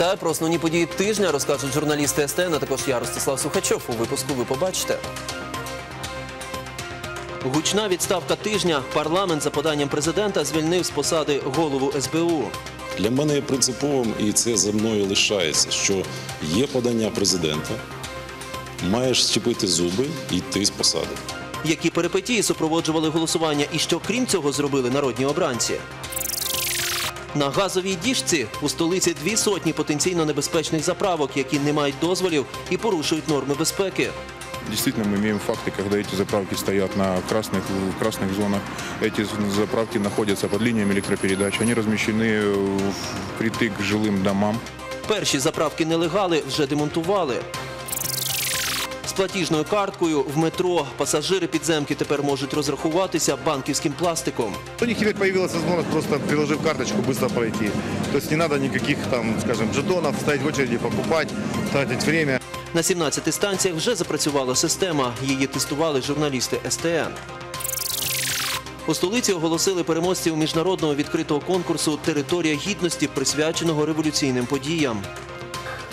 Вітаю про основні події тижня. Розкажуть журналісти СТН, а також я Ростислав Сухачов. У випуску ви побачите. Гучна відставка тижня. Парламент за поданням президента звільнив з посади голову СБУ. Для мене є принциповим, і це за мною лишається, що є подання президента, маєш щепити зуби і йти з посади. Які перипетії супроводжували голосування і що крім цього зробили народні обранці? На газовій діжці у столиці дві сотні потенційно небезпечних заправок, які не мають дозволів і порушують норми безпеки. Действительно, мы имеем факты, когда эти заправки стоят на красных, в красных зонах. Эти заправки находятся под линиями электропередач. Они размещены впритык к жилым домам. Перші заправки нелегали вже демонтували. З платіжною карткою в метро пасажири підземки тепер можуть розрахуватися банківським пластиком. У них появилась возможность просто, приложив карточку, быстро пройти. То есть не надо никаких там, скажем, жетонов, стоять в очереди, покупать, тратить время. На 17 станціях вже запрацювала система. Її тестували журналісти СТН. У столиці оголосили переможців міжнародного відкритого конкурсу Територія гідності, присвяченого революційним подіям.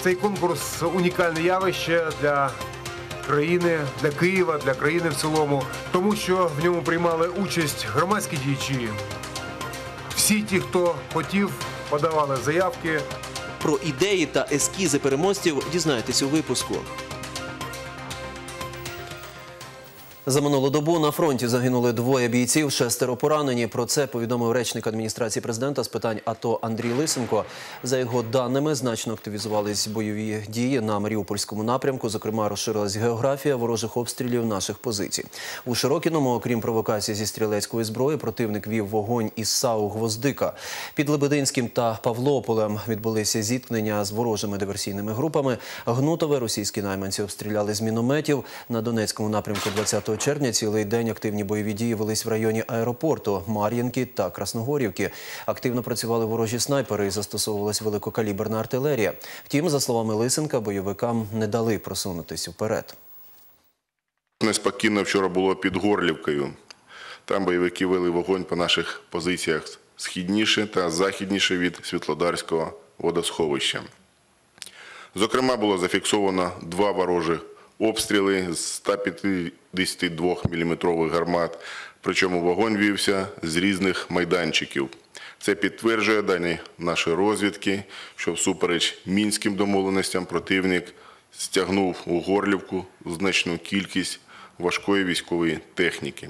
Цей конкурс унікальне явище для країни, для Києва, для країни в цілому, тому що в ньому приймали участь громадські діячі. Всі ті, хто хотів, подавали заявки. Про ідеї та ескізи переможців дізнаєтесь у випуску. За минулу добу на фронті загинули двоє бійців, шестеро поранені. Про це повідомив речник адміністрації президента з питань АТО Андрій Лисенко. За його даними, значно активізувались бойові дії на Маріупольському напрямку. Зокрема, розширилась географія ворожих обстрілів наших позицій. У Широкіному, окрім провокацій зі стрілецької зброї, противник вів вогонь із САУ Гвоздика. Під Лебединським та Павлополем відбулися зіткнення з ворожими диверсійними групами. Гнутове російські найманці обстріляли з мінометів. На Донецькому напрямку 20 червня цілий день активні бойові дії велись в районі аеропорту Мар'їнки та Красногорівки. Активно працювали ворожі снайпери і застосовувалась великокаліберна артилерія. Втім, за словами Лисенка, бойовикам не дали просунутись вперед. Неспокійно вчора було під Горлівкою. Там бойовики вели вогонь по наших позиціях східніше та західніше від Світлодарського водосховища. Зокрема, було зафіксовано два ворожих обстріли з 152 мм гармат, причому вогонь вівся з різних майданчиків. Це підтверджує дані нашої розвідки, що всупереч мінським домовленостям противник стягнув у Горлівку значну кількість важкої військової техніки.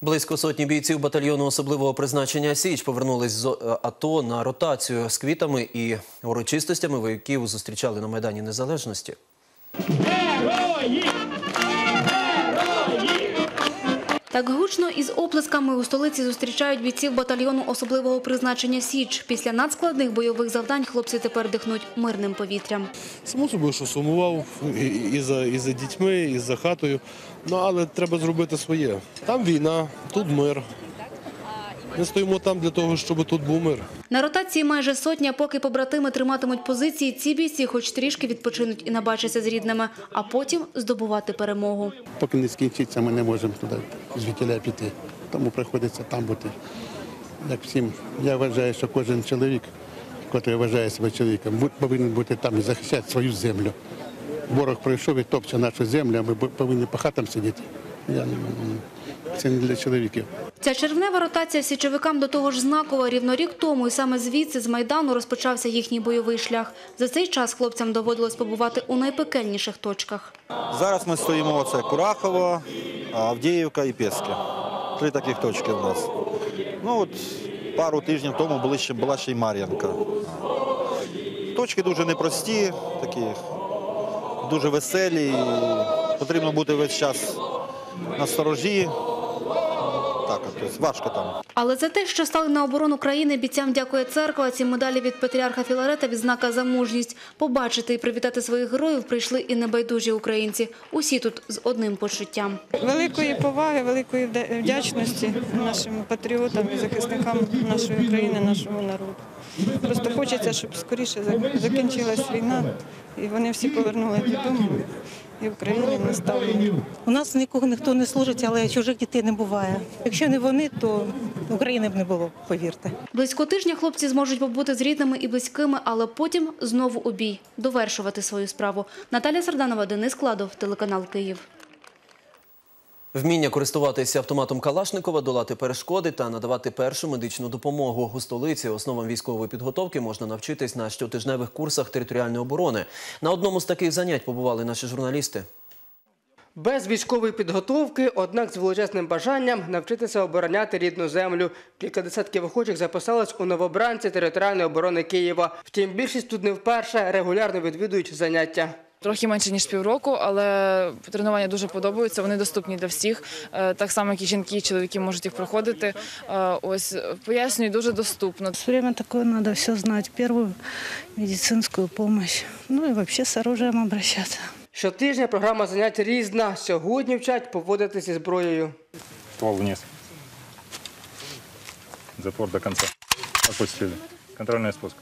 Близько сотні бійців батальйону особливого призначення Січ повернулись з е, АТО на ротацію з квітами і урочистостями вояків зустрічали на Майдані Незалежності. Так гучно із оплесками у столиці зустрічають бійців батальйону особливого призначення Січ. Після надскладних бойових завдань хлопці тепер дихнуть мирним повітрям. Само собою, що сумував і, за, і за дітьми, і за хатою. Ну, але треба зробити своє. Там війна, тут мир. Ми стоїмо там для того, щоб тут був мир. На ротації майже сотня, поки побратими триматимуть позиції, ці бійці хоч трішки відпочинуть і набачаться з рідними, а потім здобувати перемогу. Поки не скінчиться, ми не можемо туди звідтіля піти. Тому приходиться там бути. Як всім, я вважаю, що кожен чоловік, який вважає себе чоловіком, повинен бути там і захищати свою землю. Ворог пройшов і топче нашу землю, а ми повинні по хатам сидіти. Я, не- це не для чоловіків. Ця червнева ротація січовикам до того ж знакова. Рівно рік тому і саме звідси, з Майдану, розпочався їхній бойовий шлях. За цей час хлопцям доводилось побувати у найпекельніших точках. Зараз ми стоїмо оце Курахово, Авдіївка і Пєске. Три таких точки у нас. Ну от пару тижнів тому були ще, була ще й Мар'янка. Точки дуже непрості, такі дуже веселі. Потрібно бути весь час на сторожі. Тобто важко там. Але за те, що стали на оборону країни, бійцям дякує церква. Ці медалі від патріарха Філарета відзнака за мужність. Побачити і привітати своїх героїв прийшли і небайдужі українці. Усі тут з одним почуттям. Великої поваги, великої вдячності нашим патріотам і захисникам нашої країни, нашого народу. Просто хочеться, щоб скоріше закінчилась війна, і вони всі повернули додому, і в країні настав мир. У нас нікого ніхто не служить, але чужих дітей не буває. Якщо не вони, то України б не було, повірте. Близько тижня хлопці зможуть побути з рідними і близькими, але потім знову у бій, довершувати свою справу. Наталя Сарданова, Денис Кладов, телеканал Київ. Вміння користуватися автоматом Калашникова, долати перешкоди та надавати першу медичну допомогу. У столиці основам військової підготовки можна навчитись на щотижневих курсах територіальної оборони. На одному з таких занять побували наші журналісти. Без військової підготовки, однак з величезним бажанням навчитися обороняти рідну землю. Кілька десятків охочих записались у новобранці територіальної оборони Києва. Втім, більшість тут не вперше регулярно відвідують заняття. Трохи менше ніж півроку, але тренування дуже подобаються. Вони доступні для всіх. Е, Так само, як і жінки, і чоловіки можуть їх проходити. Е, Ось пояснюю, дуже доступно. Время такое надо все знать. Первую медицинскую помощь. Ну и вообще с оружием обращаться. Щотижня програма занять різна. Сьогодні вчать поводитися зі зброєю. Ствол вниз. Затвор до конца. Опустили. Контрольный спуск.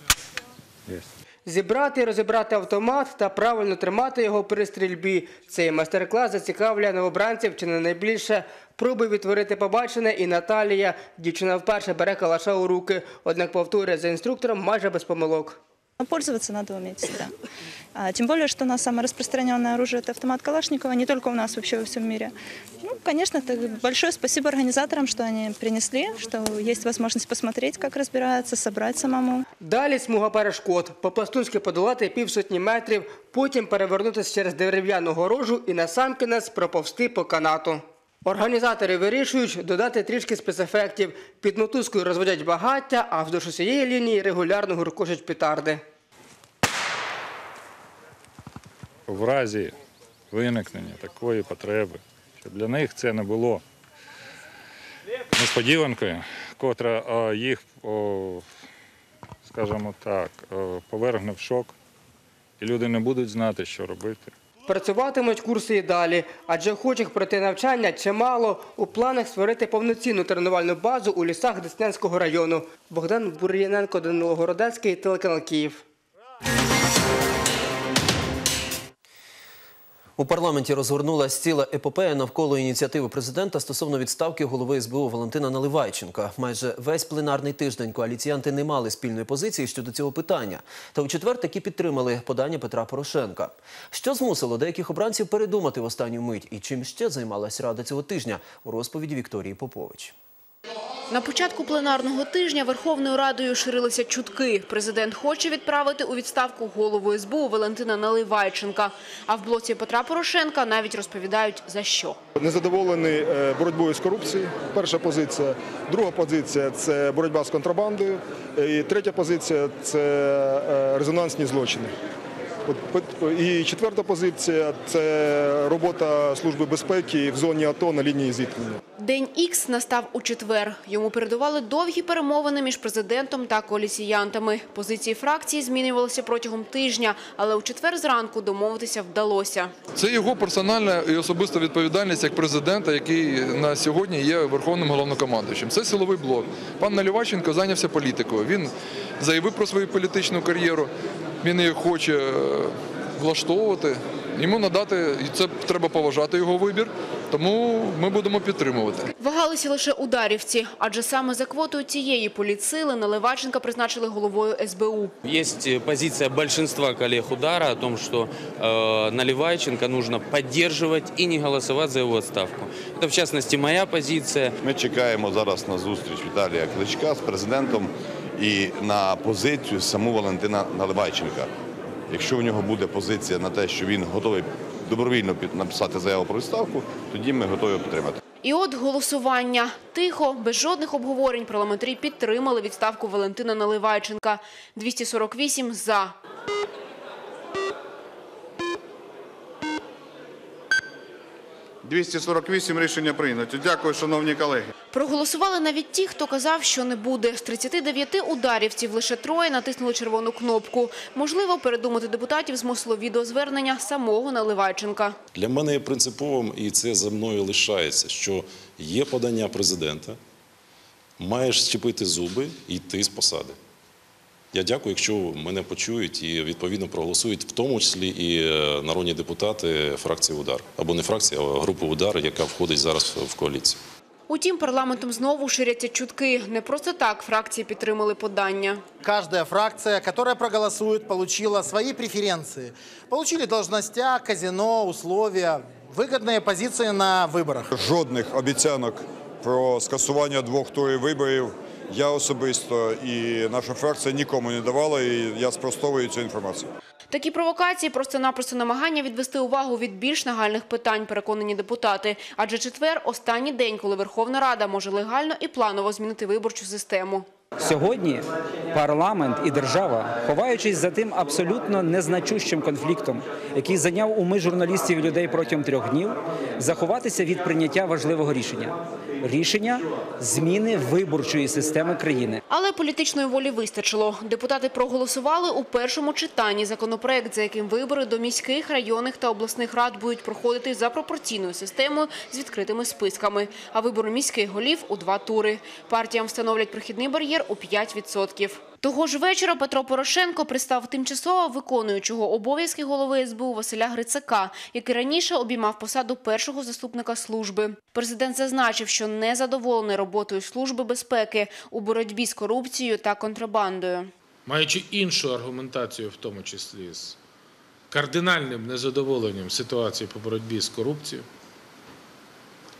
Есть. Зібрати і розібрати автомат та правильно тримати його при стрільбі. Цей майстер-клас зацікавлює новобранців чи не найбільше. Пробує відтворити побачене і Наталія. Дівчина вперше бере калаша у руки, однак повторює за інструктором майже без помилок. Но пользоваться надо уметь всегда. А, тем более, что у нас самое распространенное оружие – это автомат Калашникова, не только у нас, вообще во всем мире. Ну, конечно, это большое спасибо организаторам, что они принесли, что есть возможность посмотреть, как разбирается, собрать самому. Далі смуга перешкод. По-пластунськи подолати півсотні метрів, потім перевернутися через дерев'яну горожу і насамкінець проповсти по канату. Організатори вирішують додати трішки спецефектів. Під мотузкою розводять багаття, а вздовж усієї лінії регулярно гуркочуть петарди. В разі виникнення такої потреби, щоб для них це не було несподіванкою, котра їх, скажімо так, повергне в шок, і люди не будуть знати, що робити. Працюватимуть курси і далі, адже охочих пройти навчання чимало. У планах створити повноцінну тренувальну базу у лісах Деснянського району. Богдан Бур'яненко, Данило Городецький, телеканал Київ. У парламенті розгорнулась ціла епопея навколо ініціативи президента стосовно відставки голови СБУ Валентина Наливайченка. Майже весь пленарний тиждень коаліціянти не мали спільної позиції щодо цього питання. Та у четвер таки підтримали подання Петра Порошенка. Що змусило деяких обранців передумати в останню мить і чим ще займалась рада цього тижня у розповіді Вікторії Попович. На початку пленарного тижня Верховною Радою ширилися чутки. Президент хоче відправити у відставку голову СБУ Валентина Наливайченка. А в блоці Петра Порошенка навіть розповідають за що. Незадоволений е, боротьбою з корупцією. Перша позиція. Друга позиція це боротьба з контрабандою. І третя позиція це е, резонансні злочини. І четверта позиція це робота Служби безпеки в зоні АТО на лінії зіткнення. День Ікс настав у четвер. Йому передували довгі перемовини між президентом та коаліціянтами. Позиції фракції змінювалися протягом тижня, але у четвер зранку домовитися вдалося. Це його персональна і особиста відповідальність як президента, який на сьогодні є верховним головнокомандуючим. Це силовий блок. Пан Наліваченко зайнявся політикою. Він заявив про свою політичну кар'єру Він її хоче е, влаштовувати. Йому надати і це треба поважати його вибір. Тому ми будемо підтримувати. Вагалися лише ударівці, адже саме за квотою цієї політсили Наливайченка призначили головою СБУ. Есть э, позиция большинства коллег удара о том, что э, Наливайченко нужно поддерживать и не голосовать за его отставку. Это, в частности, моя позиция. Ми чекаємо зараз на зустріч Віталія Кличка з президентом і на позицію саму Валентина Наливайченка. Якщо у нього буде позиція на те, що він готовий добровільно написати заяву про відставку, тоді ми готові підтримати. І от голосування. Тихо, без жодних обговорень парламентарі підтримали відставку Валентина Наливайченка. 248 «за». 248 рішення прийнято. Дякую, шановні колеги. Проголосували навіть ті, хто казав, що не буде. З 39 ударівців лише троє натиснули червону кнопку. Можливо, передумати депутатів змусило відеозвернення самого Наливайченка. Для мене є принциповим, і це за мною лишається, що є подання президента, маєш щепити зуби і йти з посади. Я дякую, якщо мене почують і відповідно проголосують, в тому числі і е, народні депутати фракції Удар або не фракції, а групи Удар, яка входить зараз в коаліцію. Утім, парламентом знову ширяться чутки. Не просто так фракції підтримали подання. Каждая фракция, которая проголосует, получила свои преференции. Получили должностя, казино, условия, выгодные позиции на выборах. Жодних обіцянок про скасування двох турів виборів я особисто і наша фракція нікому не давала, і я спростовую цю інформацію. Такі провокації просто-напросто намагання відвести увагу від більш нагальних питань, переконані депутати. Адже четвер – останній день, коли Верховна Рада може легально і планово змінити виборчу систему. Сьогодні парламент і держава, ховаючись за тим абсолютно незначущим конфліктом, який зайняв уми журналістів і людей протягом трьох днів, заховатися від прийняття важливого рішення рішення зміни виборчої системи країни. Але політичної волі вистачило. Депутати проголосували у першому читанні законопроект, за яким вибори до міських, районних та обласних рад будуть проходити за пропорційною системою з відкритими списками, а вибори міських голів у два тури. Партіям встановлять прохідний бар'єр у 5%. Того ж вечора Петро Порошенко пристав тимчасово виконуючого обов'язки голови СБУ Василя Грицака, який раніше обіймав посаду першого заступника служби. Президент зазначив, що не задоволений роботою Служби безпеки у боротьбі з корупцією та контрабандою. маючи іншу аргументацію, в тому числі з кардинальним незадоволенням ситуації по боротьбі з корупцією,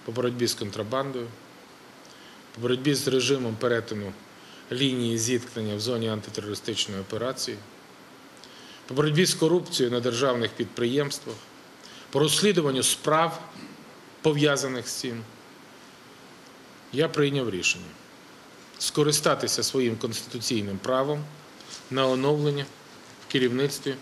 по боротьбі з контрабандою, по боротьбі з режимом перетину лінії зіткнення в зоні антитерористичної операції, по боротьбі з корупцією на державних підприємствах, по розслідуванню справ, пов'язаних з цим, я прийняв рішення скористатися своїм конституційним правом на оновлення в керівництві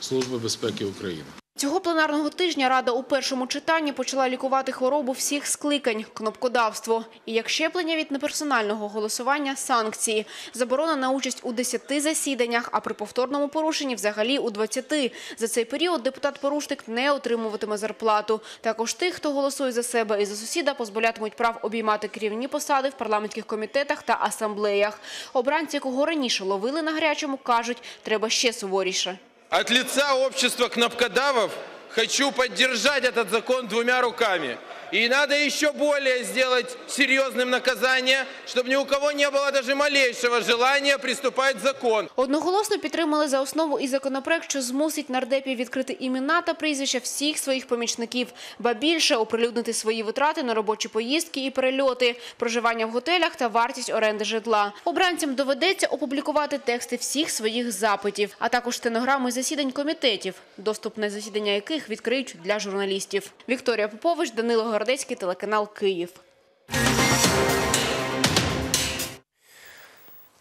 Служби безпеки України. Цього пленарного тижня Рада у першому читанні почала лікувати хворобу всіх скликань – кнопкодавство. І як щеплення від неперсонального голосування – санкції. Заборона на участь у 10 засіданнях, а при повторному порушенні взагалі у 20. За цей період депутат-порушник не отримуватиме зарплату. Також тих, хто голосує за себе і за сусіда, позбавлятимуть прав обіймати керівні посади в парламентських комітетах та асамблеях. Обранці, кого раніше ловили на гарячому, кажуть, треба ще суворіше. От лица общества кнопкодавов хочу поддержать этот закон двумя руками. И надо еще более сделать серьезным наказание, чтобы ни у кого не было даже малейшего желания приступать к закон. Одноголосно підтримали за основу і законопроект, що змусить нардепів відкрити імена та прізвища всіх своїх помічників, ба більше оприлюднити свої витрати на робочі поїздки і перельоти, проживання в готелях та вартість оренди житла. Обранцям доведеться опублікувати тексти всіх своїх запитів, а також стенограми засідань комітетів, доступ на засідання яких відкриють для журналістів. Вікторія Попович, Данило Городецький, телеканал Київ.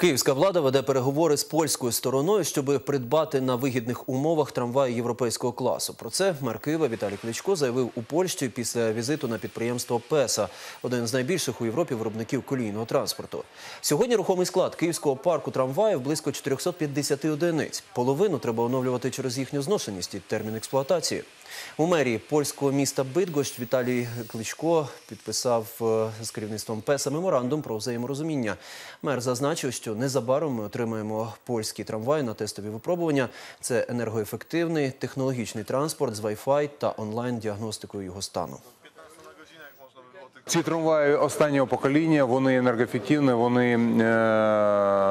Київська влада веде переговори з польською стороною, щоб придбати на вигідних умовах трамваї європейського класу. Про це мер Києва Віталій Кличко заявив у Польщі після візиту на підприємство ПЕСА, один з найбільших у Європі виробників колійного транспорту. Сьогодні рухомий склад київського парку трамваїв близько 450 одиниць. Половину треба оновлювати через їхню зношеність і термін експлуатації. У мерії польського міста Бидгощ Віталій Кличко підписав е, з керівництвом ПЕСА меморандум про взаєморозуміння. Мер зазначив, що незабаром ми отримаємо польський трамвай на тестові випробування. Це енергоефективний технологічний транспорт з Wi-Fi та онлайн-діагностикою його стану. Ці трамваї останнього покоління, вони енергоефективні, вони е,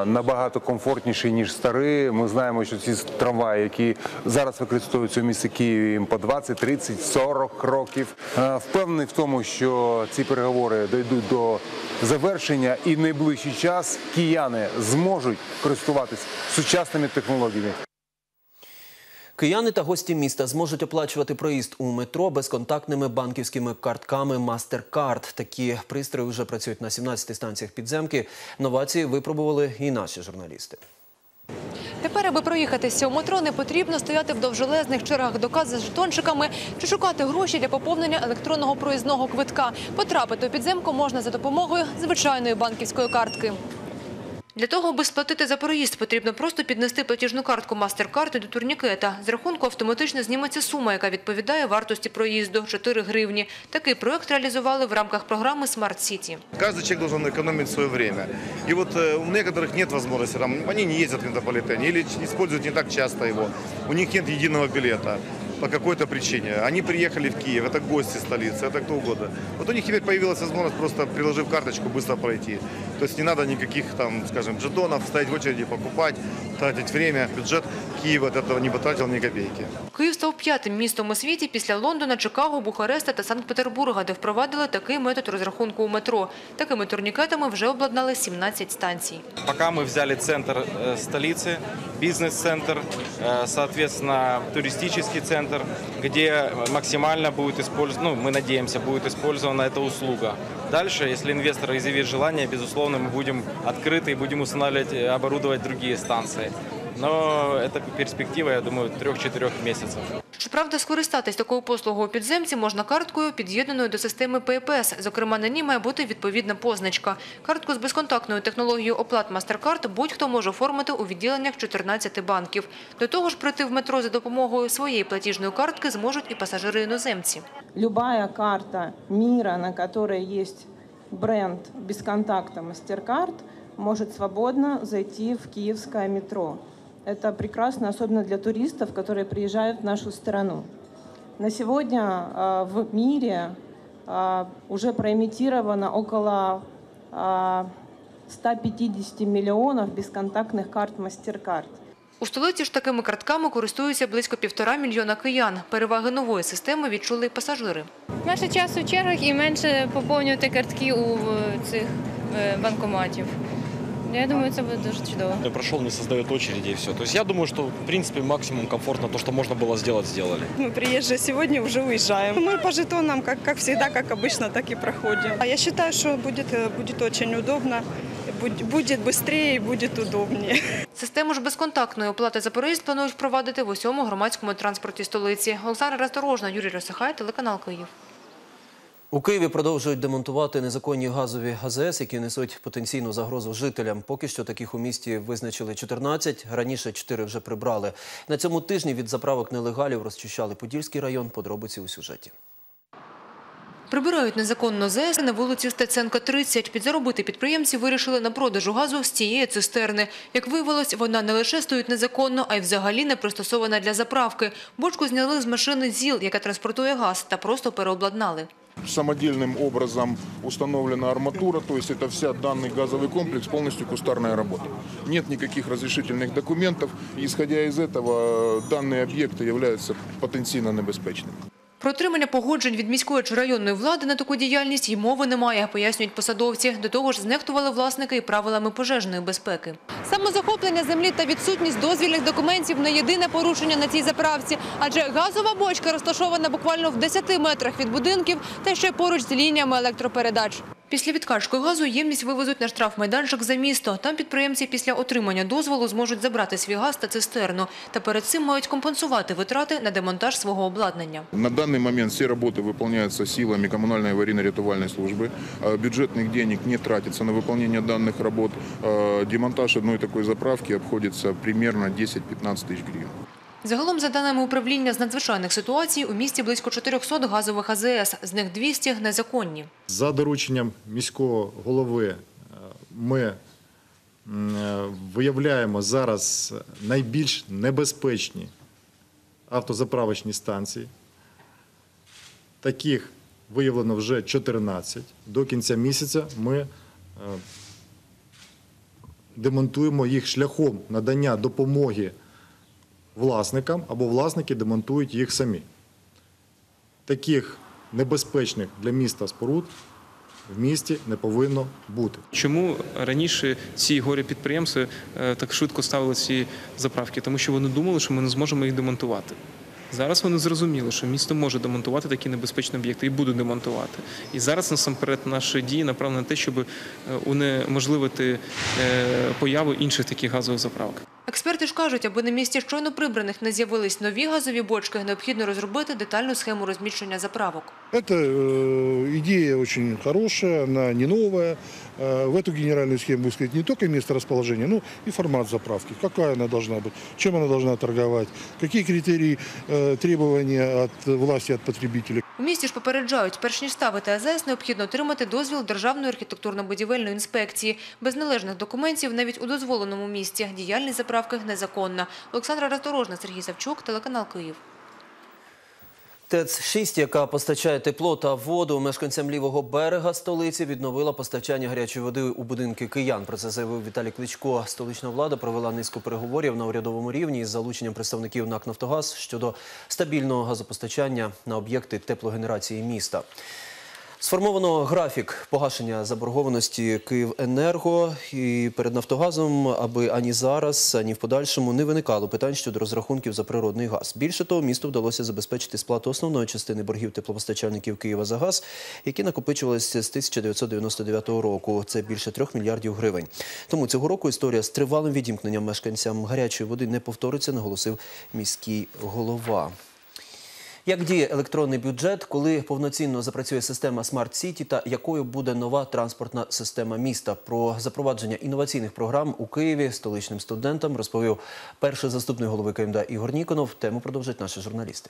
набагато комфортніші, ніж старі. Ми знаємо, що ці трамваї, які зараз використовуються у місті Києві їм по 20, 30, 40 років. Е, впевнений в тому, що ці переговори дійдуть до завершення і найближчий час кияни зможуть користуватись сучасними технологіями. Кияни та гості міста зможуть оплачувати проїзд у метро безконтактними банківськими картками MasterCard. Такі пристрої вже працюють на 17 станціях підземки. Новації випробували і наші журналісти. Тепер, аби проїхатися у метро, не потрібно стояти в довжелезних чергах до каси з жетончиками чи шукати гроші для поповнення електронного проїзного квитка. Потрапити у підземку можна за допомогою звичайної банківської картки. Для того, аби сплатити за проїзд, потрібно просто піднести платіжну картку MasterCard до турнікета. З рахунку автоматично зніметься сума, яка відповідає вартості проїзду – 4 гривні. Такий проект реалізували в рамках програми Smart City. Каждый человек должен экономить свое время. И вот э, у некоторых нет возможности, там, они не ездят в метрополитене или используют не так часто его, у них нет единого билета. по какой-то причине. Они приехали в Киев, это гости столицы, это кто угодно. Вот у них теперь появилась возможность просто, приложив карточку, быстро пройти. То есть не надо никаких там, скажем, жетонов, стоять в очереди, покупать, тратить время. Бюджет Киева от этого не потратил ни копейки. Київ став п'ятим містом у світі після Лондона, Чикаго, Бухареста та Санкт-Петербурга, де впровадили такий метод розрахунку у метро. Такими турнікетами вже обладнали 17 станцій. Пока мы взяли центр э, столицы, бизнес-центр, э, соответственно, туристический центр, Где максимально будет использована, ну, мы надеемся, будет использована эта услуга. Дальше, если инвестор изъявит желание, безусловно, мы будем открыты и будем устанавливать, э, оборудовать другие станции. Но это перспектива, я думаю, трех-четырех месяцев. Щоправда, скористатись такою послугою у підземці можна карткою, під'єднаною до системи ППС. Зокрема, на ній має бути відповідна позначка. Картку з безконтактною технологією оплат MasterCard будь-хто може оформити у відділеннях 14 банків. До того ж, прийти в метро за допомогою своєї платіжної картки зможуть і пасажири-іноземці. Любая карта мира, на которой есть бренд бесконтакта MasterCard, может свободно зайти в киевское метро. Это прекрасно, особенно для туристов, которые приезжают в нашу страну. На сегодня э, в мире э, уже проимитировано около э, 150 миллионов бесконтактных карт MasterCard. У столиці ж такими картками користуються близько півтора мільйона киян. Переваги нової системи відчули й пасажири. Менше часу в чергах і менше поповнювати картки у е, цих е, банкоматів. Я думаю, це буде дуже чудово. Я прошел, не создает очереди и все. То есть я думаю, что в принципе максимум комфортно то, что можно было сделать, сделали. Мы приезжие сегодня уже уезжаем. Мы по жетонам, как, как всегда, как обычно, так и проходим. А я считаю, что будет, э, будет очень удобно, будет, будет быстрее и будет удобнее. Систему ж безконтактної оплати за проїзд планують впровадити в усьому громадському транспорті столиці. Олександра Расторожна, Юрій Росихай, телеканал Київ. У Києві продовжують демонтувати незаконні газові АЗС, які несуть потенційну загрозу жителям. Поки що таких у місті визначили 14, раніше 4 вже прибрали. На цьому тижні від заправок нелегалів розчищали Подільський район. Подробиці у сюжеті. Прибирають незаконно ЗС на вулиці Стеценка, 30. Підзаробити підприємці вирішили на продажу газу з цієї цистерни. Як виявилось, вона не лише стоїть незаконно, а й взагалі не пристосована для заправки. Бочку зняли з машини ЗІЛ, яка транспортує газ, та просто переобладнали. Самодельным образом установлена арматура, то есть это вся данный газовый комплекс полностью кустарная работа. Нет никаких разрешительных документов, и, исходя из этого данные объекты являются потенциально небезпечными. Про отримання погоджень від міської чи районної влади на таку діяльність й мови немає, пояснюють посадовці. До того ж, знехтували власники і правилами пожежної безпеки. Самозахоплення землі та відсутність дозвільних документів не єдине порушення на цій заправці, адже газова бочка розташована буквально в 10 метрах від будинків та ще поруч з лініями електропередач. Після відкачки газу ємність вивезуть на штрафмайданчик за місто. Там підприємці після отримання дозволу зможуть забрати свій газ та цистерну. Та перед цим мають компенсувати витрати на демонтаж свого обладнання. На данный момент все работы выполняются силами коммунальной аварийно-рятувальной службы. Э, Бюджетных денег не тратится на выполнение данных работ. Э, Демонтаж одной такой заправки обходится примерно 10-15 тысяч гривен. Загалом, за даними управління з надзвичайних ситуацій, у місті близько 400 газових АЗС, з них 200 – незаконні. За дорученням міського голови е, ми е, виявляємо зараз найбільш небезпечні автозаправочні станції. Таких виявлено вже 14. До кінця місяця ми е, демонтуємо їх шляхом надання допомоги власникам або власники демонтують їх самі. Таких небезпечних для міста споруд в місті не повинно бути. Чому раніше ці горі підприємства е, так швидко ставили ці заправки? Тому що вони думали, що ми не зможемо їх демонтувати. Зараз вони зрозуміли, що місто може демонтувати такі небезпечні об'єкти і буде демонтувати. І зараз насамперед наші дії направлені на те, щоб е, унеможливити е, появу інших таких газових заправок. Експерти ж кажуть, аби на місці щойно прибраних не з'явились нові газові бочки, необхідно розробити детальну схему розміщення заправок. Это э, идея очень хорошая, она не новая. Э, в эту генеральную схему будет сказать не только место расположения, но и формат заправки. Какая она должна быть, чем она должна торговать, какие критерии э, требования от власти, от потребителей. У місті ж попереджають, перш ніж ставити АЗС, необхідно отримати дозвіл Державної архітектурно-будівельної інспекції. Без належних документів навіть у дозволеному місці діяльність заправки незаконна. Олександра Расторожна, Сергій Савчук, телеканал Київ. ТЕЦ-6, яка постачає тепло та воду мешканцям лівого берега столиці, відновила постачання гарячої води у будинки киян. Про це заявив Віталій Кличко. Столична влада провела низку переговорів на урядовому рівні із залученням представників НАК «Нафтогаз» щодо стабільного газопостачання на об'єкти теплогенерації міста. Сформовано графік погашення заборгованості «Київенерго» і перед «Нафтогазом», аби ані зараз, ані в подальшому не виникало питань щодо розрахунків за природний газ. Більше того, місту вдалося забезпечити сплату основної частини боргів теплопостачальників Києва за газ, які накопичувалися з 1999 року. Це більше трьох мільярдів гривень. Тому цього року історія з тривалим відімкненням мешканцям гарячої води не повториться, наголосив міський голова. Як діє електронний бюджет, коли повноцінно запрацює система Smart City та якою буде нова транспортна система міста? Про запровадження інноваційних програм у Києві столичним студентам розповів перший заступник голови КМДА Ігор Ніконов. Тему продовжать наші журналісти.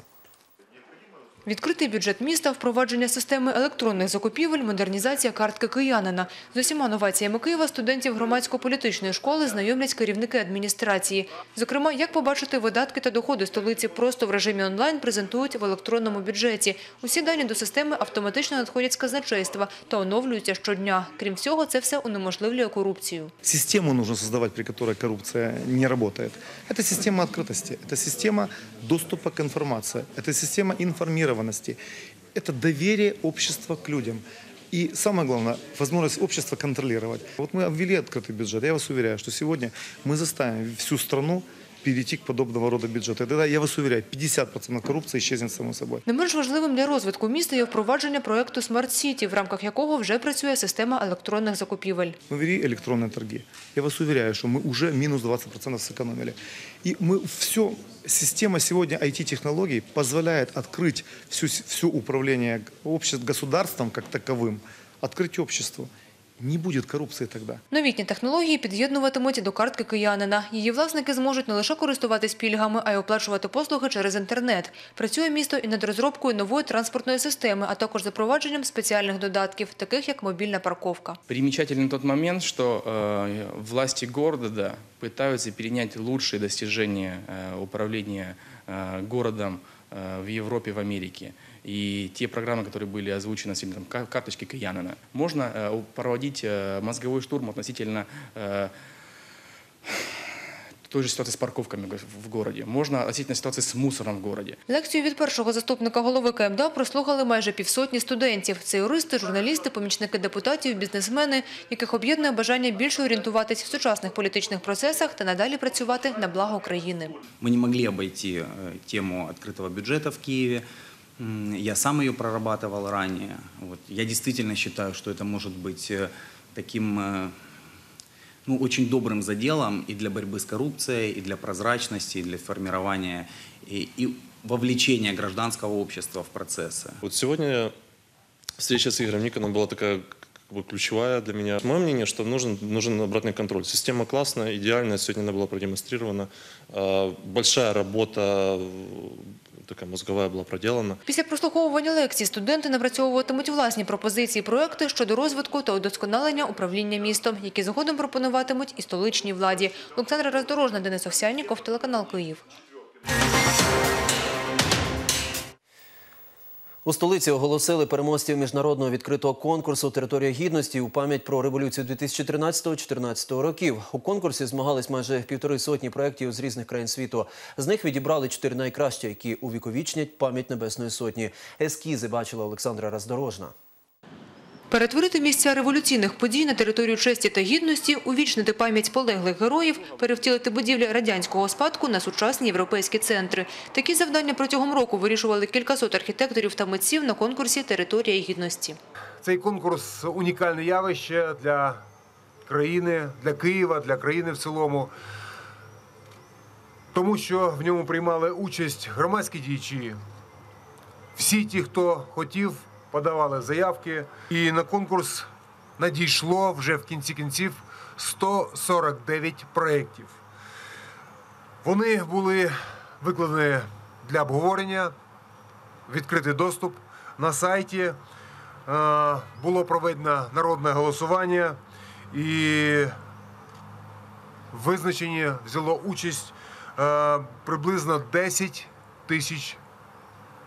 Відкритий бюджет міста, впровадження системи електронних закупівель, модернізація картки киянина. З усіма новаціями Києва студентів громадсько-політичної школи знайомлять керівники адміністрації. Зокрема, як побачити видатки та доходи столиці просто в режимі онлайн презентують в електронному бюджеті. Усі дані до системи автоматично надходять з казначейства та оновлюються щодня. Крім всього, це все унеможливлює корупцію. Систему нужно создавать, при которой коррупция не работает. Это система открытости, это система доступа к информации, это система Информированности, это доверие общества к людям. И самое главное, возможность общества контролировать. Вот мы ввели открытый бюджет. Я вас уверяю, что сегодня мы заставим всю страну перейти к подобного рода бюджету. И тогда, я вас уверяю, 50% коррупции исчезнет само собой. Не менш важливим для розвитку міста є впровадження проекту Smart City, в рамках якого вже працює система електронних закупівель. Мы ввели электронные торги. Я вас уверяю, что мы уже минус 20% сэкономили. И мы все, система сегодня IT-технологий позволяет открыть всю, всю управление обществом, государством как таковым, открыть обществу. Не будет коррупции тогда. Новітні технології під'єднуватимуть до картки киянина. Її власники зможуть не лише користуватись пільгами, а й оплачувати послуги через інтернет. Працює місто і над розробкою нової транспортної системи, а також запровадженням спеціальних додатків, таких як мобільна парковка. Примечателен тот момент, что э, власти города да, пытаются перенять лучшие достижения э, управления э, городом э, в Европе, в Америке. И те программы, которые были озвучены, особенно там, ка- карточки Каянина, можно э, проводить э, мозговой штурм относительно э, той же ситуации с парковками в городе. Можно относительно ситуации с мусором в городе. Лекцію від першого заступника голови КМДА прослухали майже півсотні студентів. Це юристи, журналісти, помічники депутатів, бізнесмени, яких об'єднує бажання більше орієнтуватись в сучасних політичних процесах та надалі працювати на благо країни. Мы не могли обойти э, тему открытого бюджета в Киеве. Я сам ее прорабатывал ранее. Вот. Я действительно считаю, что это может быть э, таким э, ну, очень добрым заделом и для борьбы с коррупцией, и для прозрачности, и для формирования и, и вовлечения гражданского общества в процессы. Вот сегодня встреча с Игорем Никоном была такая как бы ключевая для меня. Мое мнение, что нужен, нужен обратный контроль. Система классная, идеальная, сегодня она была продемонстрирована. А, Большая работа, э, мозгова була проделана. Після прослуховування лекцій студенти напрацьовуватимуть власні пропозиції проекти щодо розвитку та удосконалення управління містом, які згодом пропонуватимуть і столичній владі. Олександра Роздорожна, Денис Овсянніков, телеканал Київ. У столиці оголосили переможців міжнародного відкритого конкурсу Територія гідності у пам'ять про революцію 2013-2014 років. У конкурсі змагались майже півтори сотні проєктів з різних країн світу. З них відібрали чотири найкращі, які увіковічнять пам'ять Небесної Сотні. Ескізи бачила Олександра Роздорожна. Перетворити місця революційних подій на територію честі та гідності, увічнити пам'ять полеглих героїв, перевтілити будівлі радянського спадку на сучасні європейські центри. Такі завдання протягом року вирішували кількасот архітекторів та митців на конкурсі Територія гідності. Цей конкурс унікальне явище для країни, для Києва, для країни в цілому. Тому що в ньому приймали участь громадські діячі. Всі ті, хто хотів, подавали заявки. І на конкурс надійшло вже в кінці кінців 149 проєктів. Вони були викладені для обговорення, відкритий доступ на сайті. Е, Було проведено народне голосування і в визначенні взяло участь е, приблизно 10 тисяч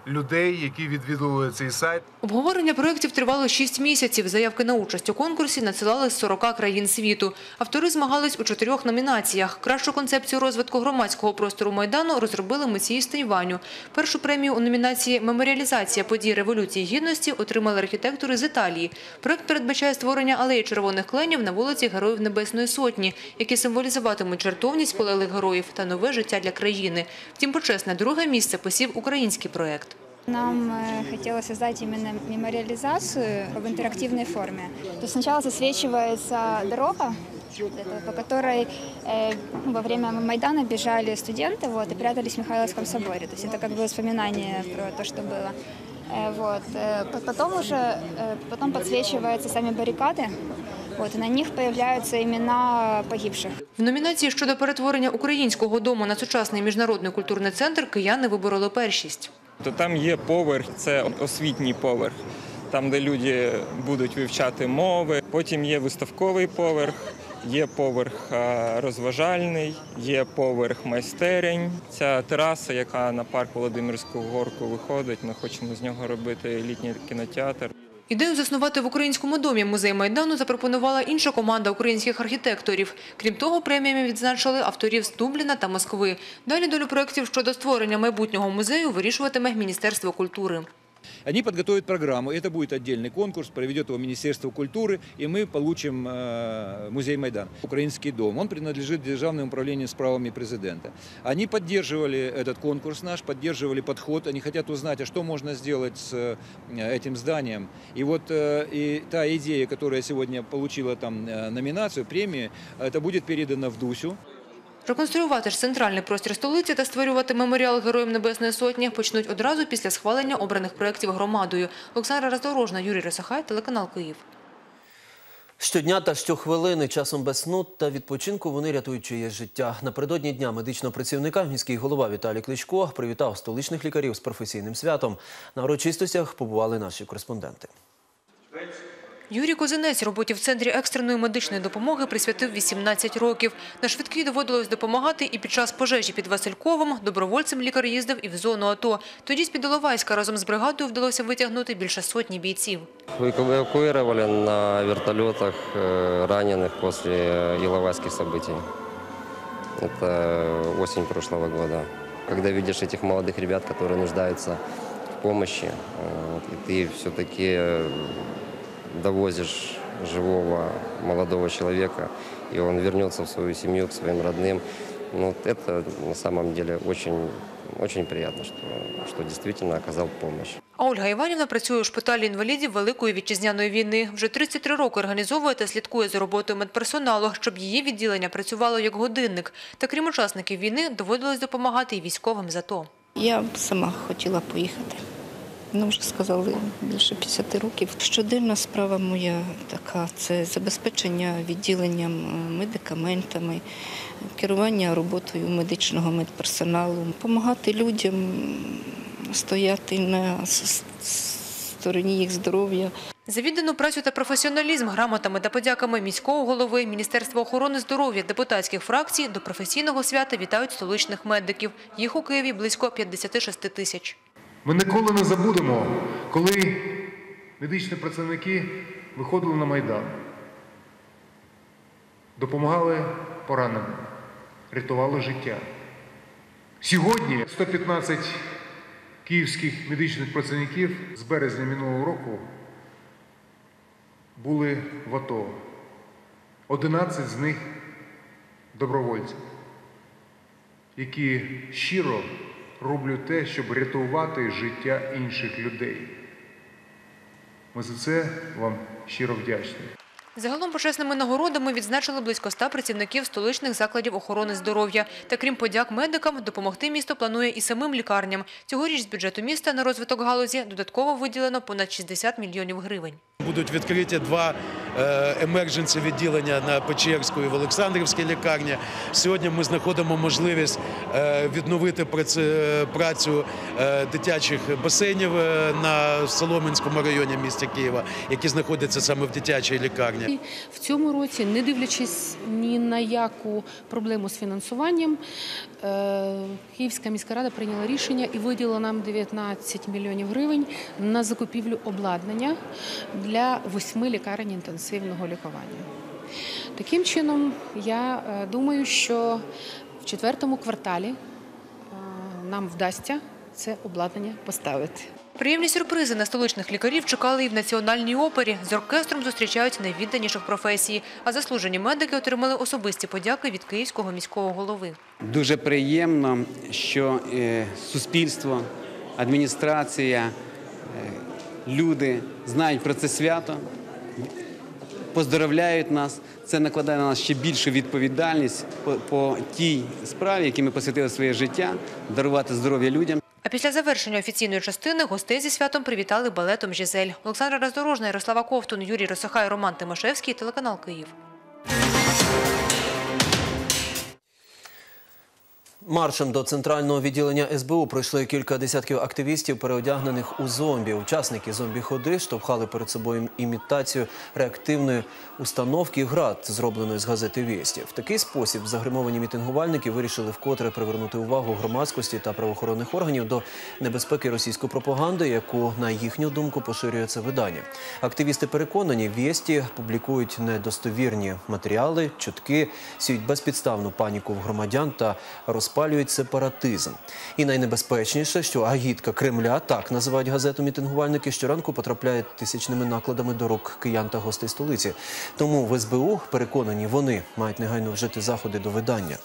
людей, які відвідували цей сайт. Обговорення проєктів тривало 6 місяців. Заявки на участь у конкурсі надсилали з 40 країн світу. Автори змагались у чотирьох номінаціях. Кращу концепцію розвитку громадського простору Майдану розробили митці із Тайваню. Першу премію у номінації «Меморіалізація подій Революції Гідності» отримали архітектори з Італії. Проєкт передбачає створення алеї червоних кленів на вулиці Героїв Небесної Сотні, які символізуватимуть жертовність полеглих героїв та нове життя для країни. Втім, почесне друге місце посів український проєкт. Нам э, хотелось создать именно мемориализацию в интерактивной форме. То есть сначала засвечивается дорога, это, по которой э, ну, во время Майдана бежали студенты вот, и прятались в Михайловском соборе. То есть это как бы воспоминание про то, что было. Э, вот. э, по- Потом уже э, потом подсвечиваются сами баррикады, вот, и на них появляются имена погибших. В номінації щодо перетворення українського дому на сучасний міжнародний культурний центр кияни вибороли першість. То там є поверх, це освітній поверх, там, де люди будуть вивчати мови. Потім є виставковий поверх, є поверх розважальний, є поверх майстерень. Ця тераса, яка на парк Володимирську горку виходить. Ми хочемо з нього робити літній кінотеатр. Ідею заснувати в українському домі музей Майдану запропонувала інша команда українських архітекторів. Крім того, преміями відзначили авторів з Дубліна та Москви. Далі долю проєктів щодо створення майбутнього музею вирішуватиме Міністерство культури. Они подготовят программу, это будет отдельный конкурс, проведет его Министерство культуры, и мы получим э, музей Майдан, украинский дом. Он принадлежит Державному управлению с правами президента. Они поддерживали этот конкурс наш, поддерживали подход, они хотят узнать, а что можно сделать с э, этим зданием. И вот э, и та идея, которая сегодня получила там номинацию, премию, это будет передано в ДУСю. Реконструювати ж центральний простір столиці та створювати меморіал Героям Небесної Сотні почнуть одразу після схвалення обраних проєктів громадою. Олександра Роздорожна, Юрій Росахай, телеканал Київ. Щодня та щохвилини, часом без сну та відпочинку вони рятують чиєсь життя. Напередодні дня медичного працівника міський голова Віталій Кличко привітав столичних лікарів з професійним святом. На урочистостях побували наші кореспонденти. Юрій Козинець роботі в центрі екстреної медичної допомоги присвятив 18 років. На швидкій доводилось допомагати і під час пожежі під Васильковим добровольцем лікар їздив і в зону АТО. Тоді з-під Іловайська разом з бригадою вдалося витягнути більше сотні бійців. Эвакуировали на вертолетах э, раненых после Иловайских событий. Это осень прошлого года. Когда видишь этих молодых ребят, которые нуждаются в помощи, э, вот, и ты все-таки э, довозишь живого молодого человека, и он вернется в свою семью, к своим родным, ну, вот это на самом деле очень, очень приятно, что, что действительно оказал помощь. А Ольга Іванівна працює у шпиталі інвалідів Великої вітчизняної війни. Вже 33 роки організовує та слідкує за роботою медперсоналу, щоб її відділення працювало як годинник. Та крім учасників війни, доводилось допомагати і військовим з АТО. Я сама хотіла поїхати. Ну, вже сказали більше 50 років. Щоденна справа моя така це забезпечення відділенням е, медикаментами, керування роботою медичного медперсоналу, допомагати людям стояти на стороні їх здоров'я. За віддану працю та професіоналізм грамотами та подяками міського голови, Міністерства охорони здоров'я, депутатських фракцій до професійного свята вітають столичних медиків. Їх у Києві близько 56 тисяч. Ми ніколи не забудемо, коли медичні працівники виходили на Майдан, допомагали пораненим, рятували життя. Сьогодні 115 київських медичних працівників з березня минулого року були в АТО. 11 з них добровольців, які щиро роблять те, щоб рятувати життя інших людей. Ми за це вам щиро вдячні. Загалом почесними нагородами відзначили близько 100 працівників столичних закладів охорони здоров'я. Та крім подяк медикам, допомогти місто планує і самим лікарням. Цьогоріч з бюджету міста на розвиток галузі додатково виділено понад 60 мільйонів гривень. Будуть відкриті два емердженсі відділення на Печерську і в Олександрівській лікарні. Сьогодні ми знаходимо можливість е, відновити працю е, дитячих басейнів е, на Солом'янському районі міста Києва, які знаходяться саме в дитячій лікарні. І в цьому році, не дивлячись ні на яку проблему з фінансуванням, е, Київська міська рада прийняла рішення і виділила нам 19 мільйонів гривень на закупівлю обладнання для восьми лікарень інтенсивного лікування. Таким чином, я е, думаю, що в четвертому кварталі е, нам вдасться це обладнання поставити. Приємні сюрпризи на столичних лікарів чекали і в національній опері. З оркестром зустрічаються найвідданіших професій. А заслужені медики отримали особисті подяки від київського міського голови. Дуже приємно, що е, суспільство, адміністрація, е, люди знають про це свято, поздоровляють нас. Це накладає на нас ще більшу відповідальність по, по тій справі, якій ми посвятили своє життя, дарувати здоров'я людям. А після завершення офіційної частини гостей зі святом привітали балетом «Жизель». Олександра Роздорожна, Ярослава Ковтун, Юрій Росохай, Роман Тимошевський, телеканал Київ. Маршем до центрального відділення СБУ пройшли кілька десятків активістів, переодягнених у зомбі. Учасники зомбі-ходи штовхали перед собою імітацію реактивної установки «Град», зробленої з газети «Вєсті». В такий спосіб загримовані мітингувальники вирішили вкотре привернути увагу громадськості та правоохоронних органів до небезпеки російської пропаганди, яку, на їхню думку, поширює це видання. Активісти переконані, «Вєсті» публікують недостовірні матеріали, чутки, сіють безпідставну паніку в громадян та розпалюють сепаратизм. І найнебезпечніше, що агітка Кремля, так називають газету мітингувальники, щоранку потрапляє тисячними накладами до рук киян та гостей столиці. Тому в СБУ переконані, вони мають негайно вжити заходи до видання.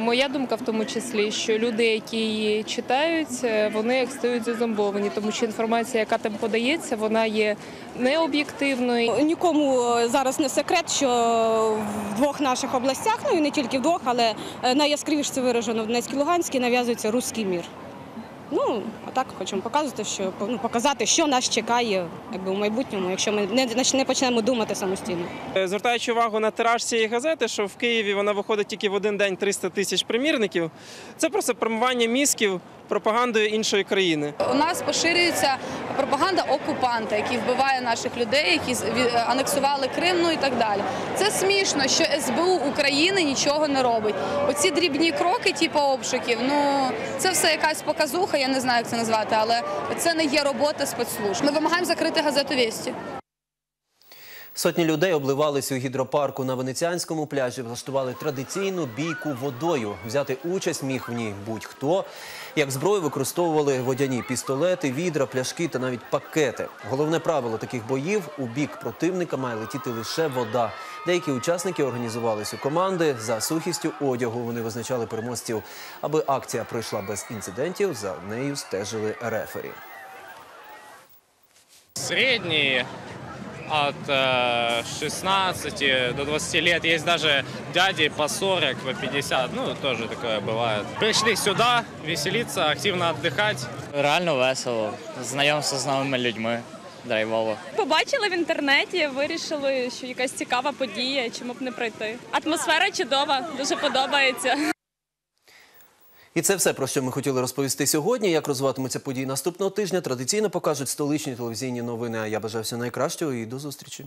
Моя думка в тому числі, що люди, які її читають, е, вони як стають зазомбовані, тому що інформація, яка там подається, вона є необ'єктивною. Нікому е, зараз не секрет, що в двох наших областях, ну і не тільки в двох, але е, найяскравіше це виражено в Донецькій Луганській, нав'язується руський мір. Ну, а так хочемо показувати, що ну, показати, що нас чекає якби, у майбутньому, якщо ми не, не почнемо думати самостійно. Е, Звертаючи увагу на тираж цієї газети, що в Києві вона виходить тільки в один день 300 тисяч примірників, це просто промивання мізків пропагандою іншої країни. У нас поширюється пропаганда окупанта, який вбиває наших людей, які анексували Крим, ну і так далі. Це смішно, що СБУ України нічого не робить. Оці дрібні кроки, типу обшуків, ну це все якась показуха, я не знаю, як це назвати, але це не є робота спецслужб. Ми вимагаємо закрити газету «Вєсті». Сотні людей обливались у гідропарку на Венеціанському пляжі, влаштували традиційну бійку водою. Взяти участь міг в ній будь-хто. Як зброю використовували водяні пістолети, відра, пляшки та навіть пакети. Головне правило таких боїв у бік противника має летіти лише вода. Деякі учасники організувались у команди. За сухістю одягу вони визначали переможців. Аби акція пройшла без інцидентів, за нею стежили рефері. Средние от э, 16 до 20 лет. Есть даже дяди по 40, по 50. Ну, тоже такое бывает. Пришли сюда веселиться, активно отдыхать. Реально весело. Знайомство з новими людьми. Драйвово. Побачили в інтернеті, вирішили, що якась цікава подія, чому б не пройти. Атмосфера чудова, дуже подобається. І це все, про що ми хотіли розповісти сьогодні. Як розвиватимуться події наступного тижня, традиційно покажуть столичні телевізійні новини. А я бажаю всього найкращого і до зустрічі.